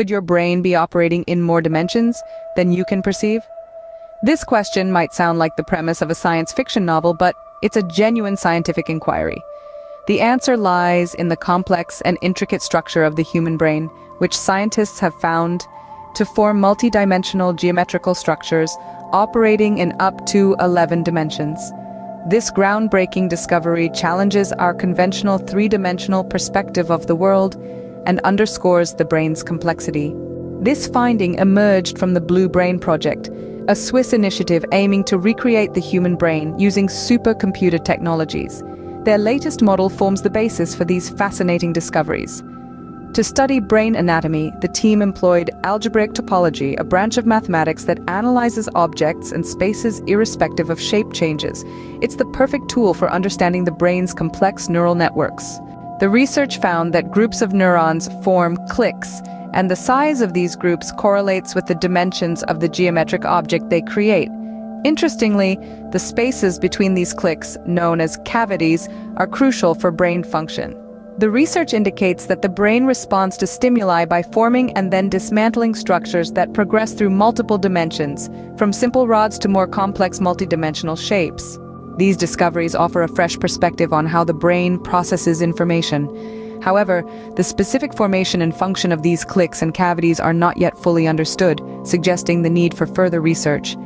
Could your brain be operating in more dimensions than you can perceive? This question might sound like the premise of a science fiction novel, but it's a genuine scientific inquiry. The answer lies in the complex and intricate structure of the human brain, which scientists have found to form multidimensional geometrical structures operating in up to 11 dimensions. This groundbreaking discovery challenges our conventional three-dimensional perspective of the world and underscores the brain's complexity. This finding emerged from the Blue Brain Project, a Swiss initiative aiming to recreate the human brain using supercomputer technologies. Their latest model forms the basis for these fascinating discoveries. To study brain anatomy, the team employed algebraic topology, a branch of mathematics that analyzes objects and spaces irrespective of shape changes. It's the perfect tool for understanding the brain's complex neural networks. The research found that groups of neurons form cliques, and the size of these groups correlates with the dimensions of the geometric object they create. Interestingly, the spaces between these cliques, known as cavities, are crucial for brain function. The research indicates that the brain responds to stimuli by forming and then dismantling structures that progress through multiple dimensions, from simple rods to more complex multidimensional shapes. These discoveries offer a fresh perspective on how the brain processes information. However, the specific formation and function of these cliques and cavities are not yet fully understood, suggesting the need for further research.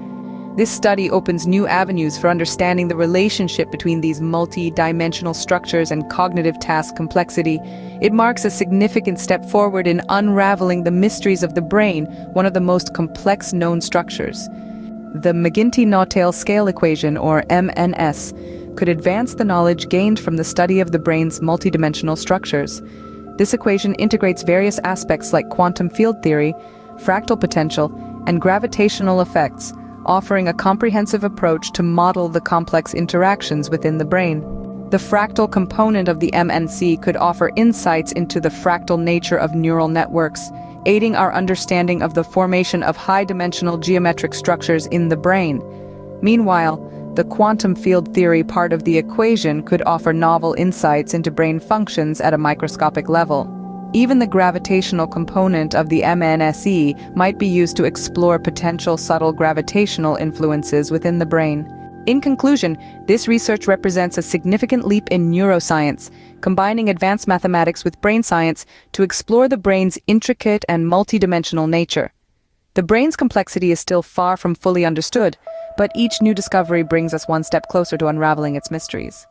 This study opens new avenues for understanding the relationship between these multi-dimensional structures and cognitive task complexity. It marks a significant step forward in unraveling the mysteries of the brain, one of the most complex known structures. The McGinty-Naughtel scale equation, or MNS, could advance the knowledge gained from the study of the brain's multidimensional structures. This equation integrates various aspects like quantum field theory, fractal potential, and gravitational effects, offering a comprehensive approach to model the complex interactions within the brain. The fractal component of the MNC could offer insights into the fractal nature of neural networks, aiding our understanding of the formation of high-dimensional geometric structures in the brain. Meanwhile, the quantum field theory part of the equation could offer novel insights into brain functions at a microscopic level. Even the gravitational component of the MNSE might be used to explore potential subtle gravitational influences within the brain. In conclusion, this research represents a significant leap in neuroscience, combining advanced mathematics with brain science to explore the brain's intricate and multidimensional nature. The brain's complexity is still far from fully understood, but each new discovery brings us one step closer to unraveling its mysteries.